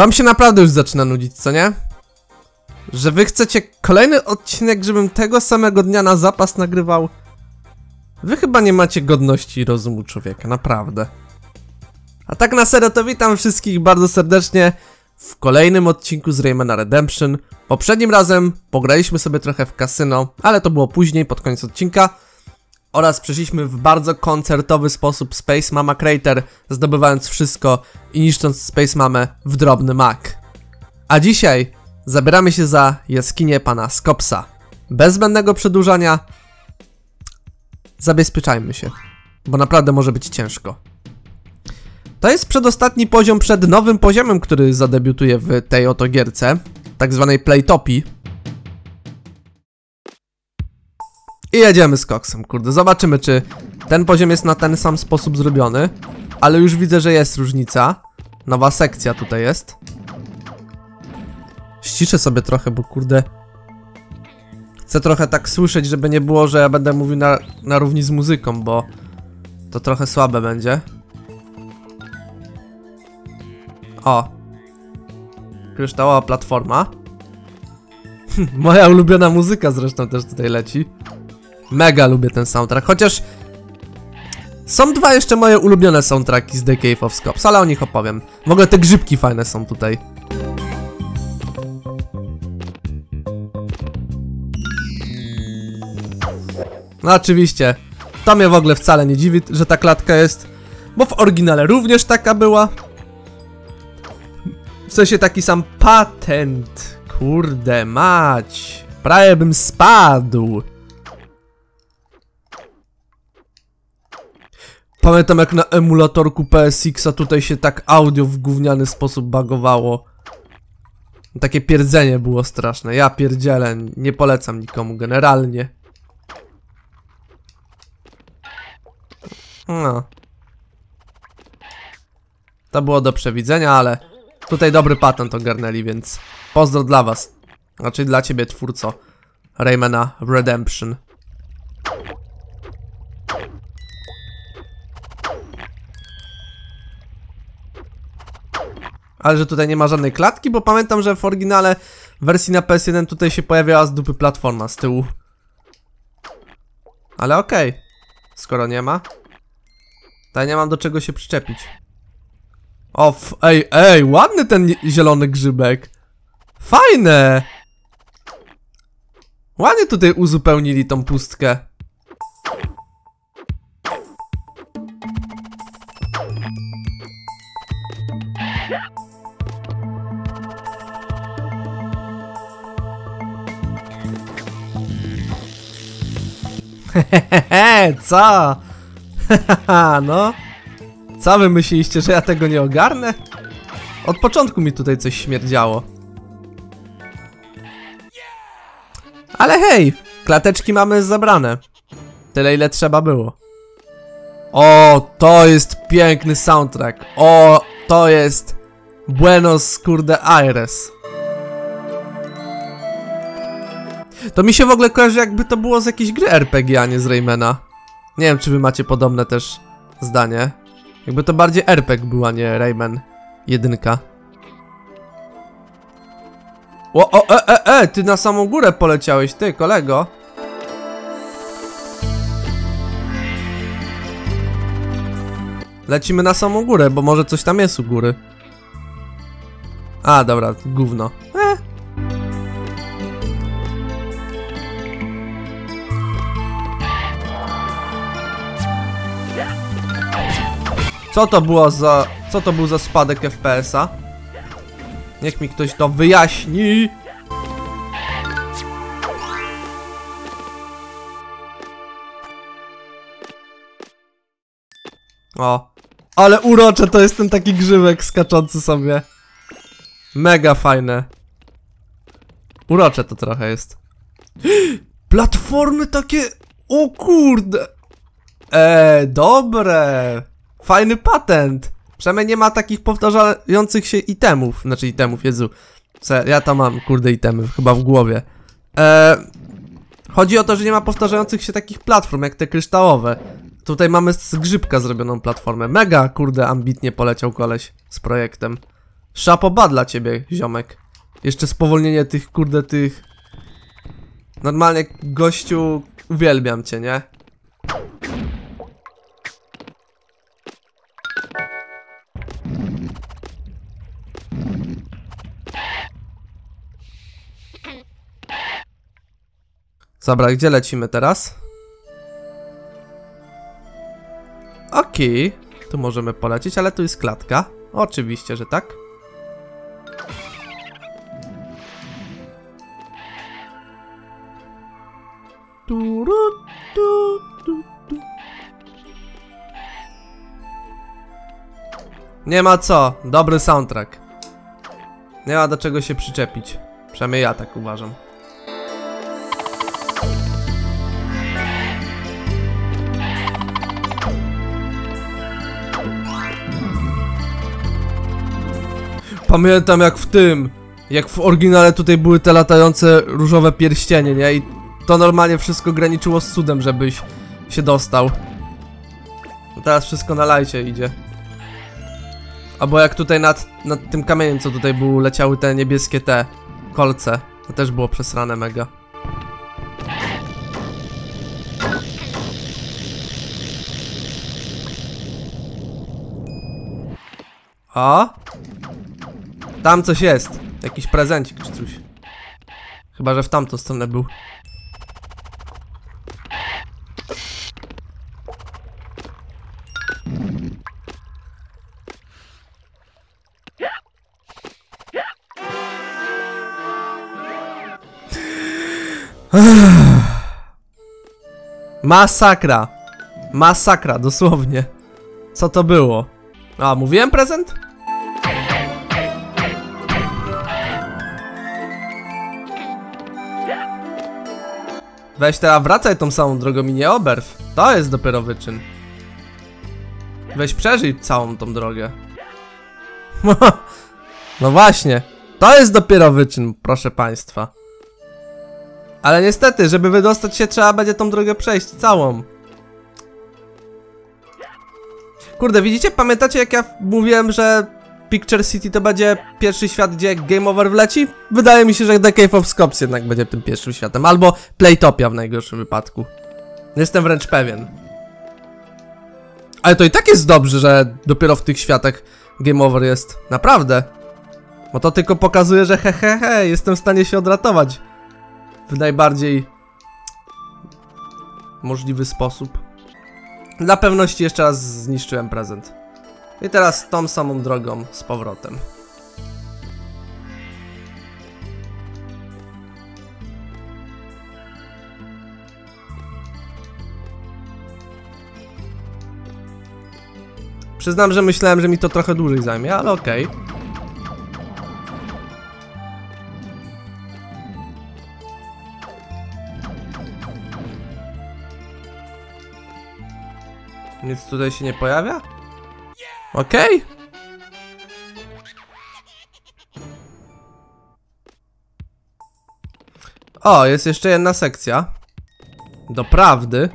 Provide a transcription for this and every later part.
Wam się naprawdę już zaczyna nudzić, co nie? Że wy chcecie kolejny odcinek, żebym tego samego dnia na zapas nagrywał? Wy chyba nie macie godności i rozumu człowieka, naprawdę. A tak na serio to witam wszystkich bardzo serdecznie w kolejnym odcinku z Raymana Redemption. Poprzednim razem pograliśmy sobie trochę w kasyno, ale to było później, pod koniec odcinka. Oraz przeszliśmy w bardzo koncertowy sposób Space Mama Crater, zdobywając wszystko i niszcząc Space Mamę w drobny mak. A dzisiaj zabieramy się za jaskinię pana Skopsa. Bez zbędnego przedłużania, zabezpieczajmy się, bo naprawdę może być ciężko. To jest przedostatni poziom przed nowym poziomem, który zadebiutuje w tej oto gierce, tak zwanej Playtopii. I jedziemy z koksem, kurde. Zobaczymy, czy ten poziom jest na ten sam sposób zrobiony. Ale już widzę, że jest różnica. Nowa sekcja tutaj jest. Ściszę sobie trochę, bo kurde... Chcę trochę tak słyszeć, żeby nie było, że ja będę mówił na, na równi z muzyką, bo... To trochę słabe będzie. O. Kryształowa platforma. Moja ulubiona muzyka zresztą też tutaj leci. Mega lubię ten soundtrack, chociaż są dwa jeszcze moje ulubione soundtracki z The Cave of Scops, ale o nich opowiem. W ogóle te grzybki fajne są tutaj. No oczywiście, to mnie w ogóle wcale nie dziwi, że ta klatka jest, bo w oryginale również taka była. W sensie taki sam patent. Kurde mać. Prawie bym spadł. Pamiętam jak na emulatorku PSX-a tutaj się tak audio w gówniany sposób bagowało. Takie pierdzenie było straszne. Ja pierdzielę, nie polecam nikomu generalnie. No. To było do przewidzenia, ale tutaj dobry patent ogarnęli, więc pozdro dla was. Znaczy dla ciebie twórco Raymana Redemption. Ale że tutaj nie ma żadnej klatki, bo pamiętam, że w oryginale wersji na PS1 tutaj się pojawiała z dupy platforma z tyłu. Ale okej. Skoro nie ma. Ja nie mam do czego się przyczepić. O, ej, ej, ładny ten zielony grzybek. Fajne! Ładnie tutaj uzupełnili tą pustkę. co? No. Co wy myśleliście, że ja tego nie ogarnę? Od początku mi tutaj coś śmierdziało. Ale hej, klateczki mamy zabrane. Tyle ile trzeba było. O, to jest piękny soundtrack. O, to jest Buenos kurde Aires. To mi się w ogóle kojarzy jakby to było z jakiejś gry RPG, a nie z Raymana. Nie wiem, czy wy macie podobne też zdanie. Jakby to bardziej RPG była, nie Rayman. Jedynka. O, o, e, e, e, ty na samą górę poleciałeś, ty, kolego. Lecimy na samą górę, bo może coś tam jest u góry. A, dobra, gówno. Co to było za... Co to był za spadek FPS-a? Niech mi ktoś to wyjaśni. O. Ale urocze to jest ten taki grzybek skaczący sobie. Mega fajne. Urocze to trochę jest. Platformy takie... O kurde. Eee, dobre. Fajny patent. Przynajmniej nie ma takich powtarzających się itemów. Znaczy itemów, Jezu. Ja- ja tam mam, kurde, itemy chyba w głowie. Eee, chodzi o to, że nie ma powtarzających się takich platform, jak te kryształowe. Tutaj mamy z grzybka zrobioną platformę. Mega, kurde, ambitnie poleciał koleś z projektem. Szapoba dla ciebie, ziomek. Jeszcze spowolnienie tych, kurde, tych... Normalnie, gościu, uwielbiam cię, nie? Dobra, gdzie lecimy teraz? Okej, tu możemy polecieć, ale tu jest klatka. Oczywiście, że tak. Turu, tu, tu, tu. Nie ma co, dobry soundtrack. Nie ma do czego się przyczepić. Przynajmniej ja tak uważam. Pamiętam jak w tym, jak w oryginale tutaj były te latające różowe pierścienie, nie? I to normalnie wszystko graniczyło z cudem, żebyś się dostał. No teraz wszystko na lajcie idzie. Albo jak tutaj nad, nad tym kamieniem, co tutaj było, leciały te niebieskie te kolce. To też było przesrane mega. O! Tam coś jest. Jakiś prezencik czy coś. Chyba, że w tamtą stronę był. Masakra. Masakra, dosłownie. Co to było? A, mówiłem prezent? Weź teraz wracaj tą samą drogą i nie oberw. To jest dopiero wyczyn. Weź przeżyj całą tą drogę. No właśnie. To jest dopiero wyczyn, proszę państwa. Ale niestety, żeby wydostać się trzeba będzie tą drogę przejść całą. Kurde, widzicie? Pamiętacie jak ja mówiłem, że Picture City to będzie pierwszy świat, gdzie Game Over wleci? Wydaje mi się, że The Cave of Scops jednak będzie tym pierwszym światem. Albo Playtopia w najgorszym wypadku. Jestem wręcz pewien. Ale to i tak jest dobrze, że dopiero w tych światach Game Over jest. Naprawdę. Bo to tylko pokazuje, że he, he, he jestem w stanie się odratować. W najbardziej możliwy sposób. Dla pewności jeszcze raz zniszczyłem prezent. I teraz tą samą drogą z powrotem. Przyznam, że myślałem, że mi to trochę dłużej zajmie, ale okej. Nic tutaj się nie pojawia? Okej. O, jest jeszcze jedna sekcja. Doprawdy.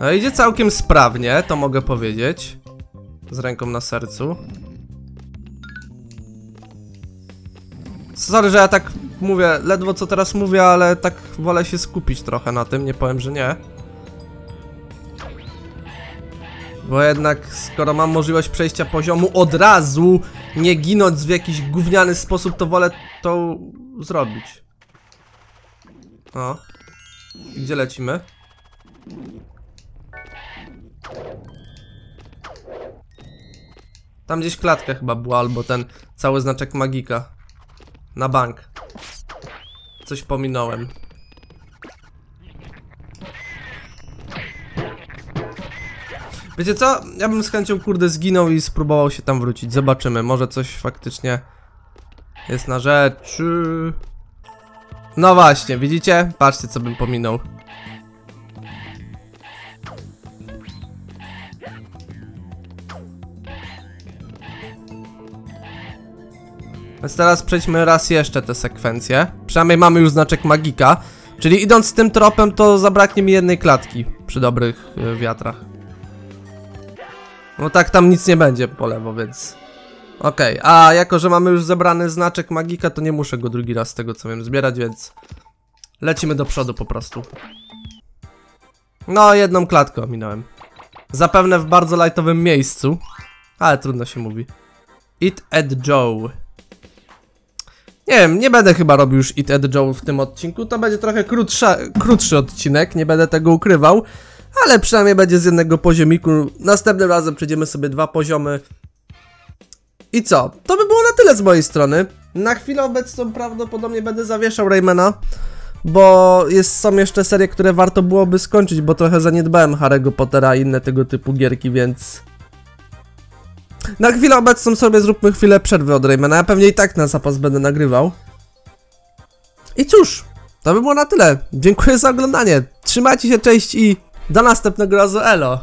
No idzie całkiem sprawnie, to mogę powiedzieć. Z ręką na sercu. Sorry, że ja tak mówię, ledwo co teraz mówię, ale tak wolę się skupić trochę na tym, nie powiem, że nie. Bo jednak, skoro mam możliwość przejścia poziomu od razu, nie ginąc w jakiś gówniany sposób, to wolę to zrobić. O. Gdzie lecimy? Tam gdzieś klatka chyba była, albo ten cały znaczek magika. Na bank. Coś pominąłem. Wiecie co? Ja bym z chęcią kurde zginął i spróbował się tam wrócić. Zobaczymy, może coś faktycznie jest na rzeczy. No właśnie, widzicie? Patrzcie co bym pominął. Więc teraz przejdźmy raz jeszcze te sekwencje. Przynajmniej mamy już znaczek magika. Czyli idąc tym tropem, to zabraknie mi jednej klatki przy dobrych y, wiatrach. No tak, tam nic nie będzie po lewo, więc... Okej, a jako, że mamy już zebrany znaczek magika, to nie muszę go drugi raz z tego co wiem zbierać, więc... Lecimy do przodu po prostu. No, jedną klatkę ominąłem. Zapewne w bardzo lightowym miejscu. Ale trudno się mówi. Eat at Joe. Nie wiem, nie będę chyba robił już Eat at Joe w tym odcinku. To będzie trochę krótsza, krótszy odcinek, nie będę tego ukrywał. Ale przynajmniej będzie z jednego poziomiku. Następnym razem przejdziemy sobie dwa poziomy. I co? To by było na tyle z mojej strony. Na chwilę obecną prawdopodobnie będę zawieszał Raymana. Bo jest, są jeszcze serie, które warto byłoby skończyć, bo trochę zaniedbałem Harry'ego Pottera i inne tego typu gierki, więc... Na chwilę obecną sobie zróbmy chwilę przerwy od Raymana. Ja pewnie i tak na zapas będę nagrywał. I cóż, to by było na tyle. Dziękuję za oglądanie. Trzymajcie się, cześć i do następnego razu, elo.